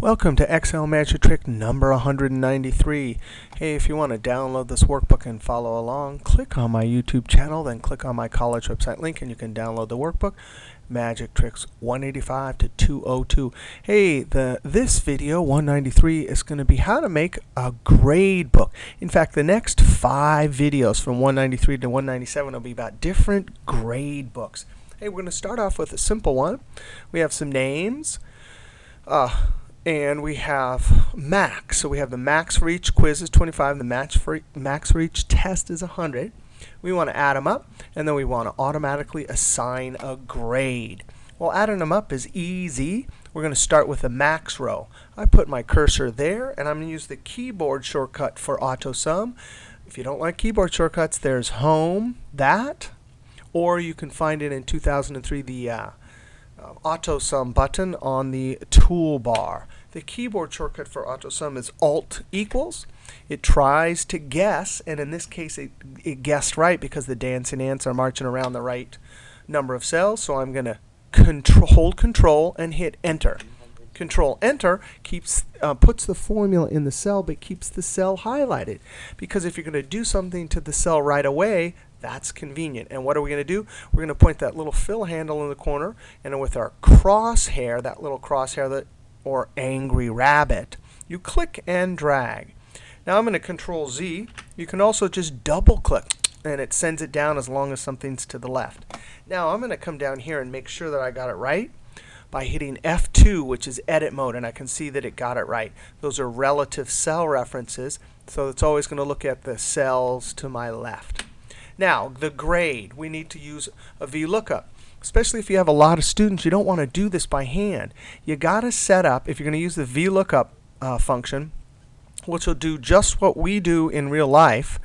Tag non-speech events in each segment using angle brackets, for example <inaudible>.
Welcome to Excel Magic Trick number 193. Hey, if you want to download this workbook and follow along, click on my YouTube channel, then click on my college website link and you can download the workbook. Magic Tricks 185 to 202. Hey, the this video 193 is going to be how to make a grade book. In fact, the next 5 videos from 193 to 197 will be about different grade books. Hey, we're going to start off with a simple one. We have some names. Uh, and we have max. So we have the max for each quiz is 25, the max for, max for each test is 100. We want to add them up, and then we want to automatically assign a grade. Well, adding them up is easy. We're going to start with the max row. I put my cursor there, and I'm going to use the keyboard shortcut for AutoSum. If you don't like keyboard shortcuts, there's Home, that, or you can find it in 2003, the uh, uh, AutoSum button on the toolbar. The keyboard shortcut for AutoSum is Alt equals. It tries to guess, and in this case it, it guessed right because the dancing ants are marching around the right number of cells. So I'm going to control, hold Control and hit Enter. Control Enter keeps uh, puts the formula in the cell, but keeps the cell highlighted. Because if you're going to do something to the cell right away, that's convenient. And what are we going to do? We're going to point that little fill handle in the corner, and with our crosshair, that little crosshair that, or angry rabbit, you click and drag. Now I'm going to Control Z. You can also just double click, and it sends it down as long as something's to the left. Now I'm going to come down here and make sure that I got it right by hitting F2, which is edit mode, and I can see that it got it right. Those are relative cell references, so it's always going to look at the cells to my left. Now, the grade, we need to use a VLOOKUP. Especially if you have a lot of students, you don't want to do this by hand. You got to set up, if you're going to use the VLOOKUP uh, function, which will do just what we do in real life.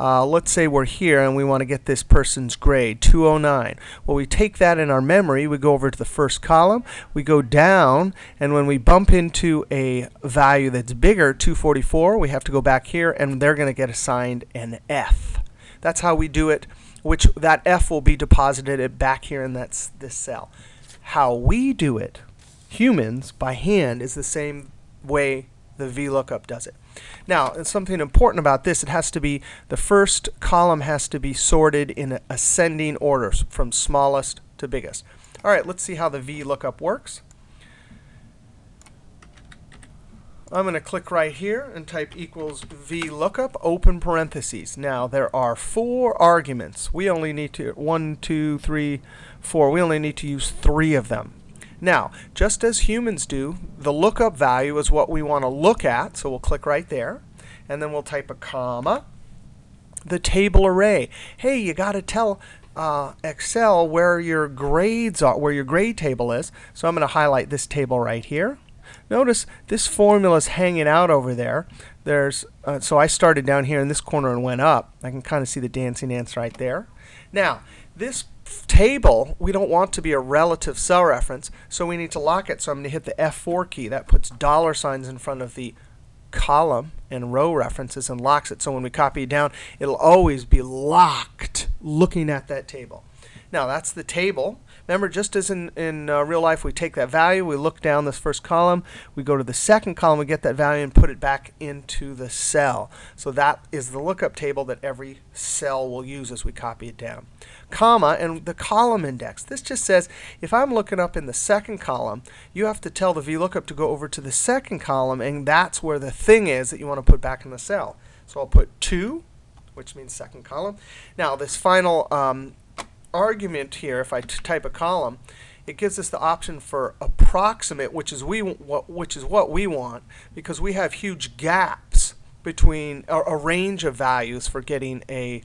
Uh, let's say we're here and we want to get this person's grade, 209. Well, we take that in our memory, we go over to the first column, we go down, and when we bump into a value that's bigger, 244, we have to go back here and they're going to get assigned an F. That's how we do it, which that F will be deposited back here in that, this cell. How we do it, humans, by hand, is the same way the VLOOKUP does it. Now, something important about this, it has to be, the first column has to be sorted in ascending order from smallest to biggest. All right, let's see how the VLOOKUP works. I'm going to click right here and type equals VLOOKUP, open parentheses. Now, there are four arguments. We only need to, one, two, three, four. We only need to use three of them. Now, just as humans do, the lookup value is what we want to look at. So we'll click right there. And then we'll type a comma. The table array. Hey, you got to tell uh, Excel where your grades are, where your grade table is. So I'm going to highlight this table right here. Notice this formula is hanging out over there. There's uh, So I started down here in this corner and went up. I can kind of see the dancing ants right there. Now, this table, we don't want to be a relative cell reference, so we need to lock it. So I'm going to hit the F4 key. That puts dollar signs in front of the column and row references and locks it. So when we copy it down, it'll always be locked looking at that table. Now that's the table. Remember, just as in, in uh, real life, we take that value, we look down this first column, we go to the second column, we get that value and put it back into the cell. So that is the lookup table that every cell will use as we copy it down. Comma and the column index. This just says if I'm looking up in the second column, you have to tell the VLOOKUP to go over to the second column, and that's where the thing is that you want to put back in the cell. So I'll put 2, which means second column. Now, this final um, argument here, if I type a column, it gives us the option for approximate, which is we what which is what we want because we have huge gaps between a, range of values for getting a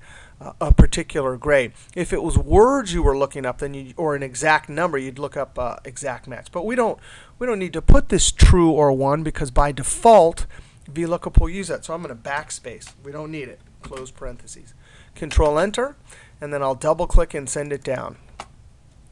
a particular grade. If it was words you were looking up, then you, or an exact number, you'd look up uh, exact match. But we don't we don't need to put this true or one because by default VLOOKUP will use that. So I'm going to backspace. We don't need it. Close parentheses. Control Enter and then I'll double click and send it down.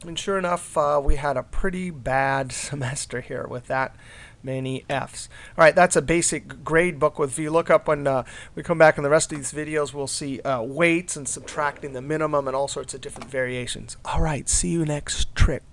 And sure enough, uh, we had a pretty bad <laughs> semester here with that many F's. All right, that's a basic grade book with VLOOKUP. When uh, we come back in the rest of these videos, we'll see uh, weights and subtracting the minimum and all sorts of different variations. All right, see you next trick.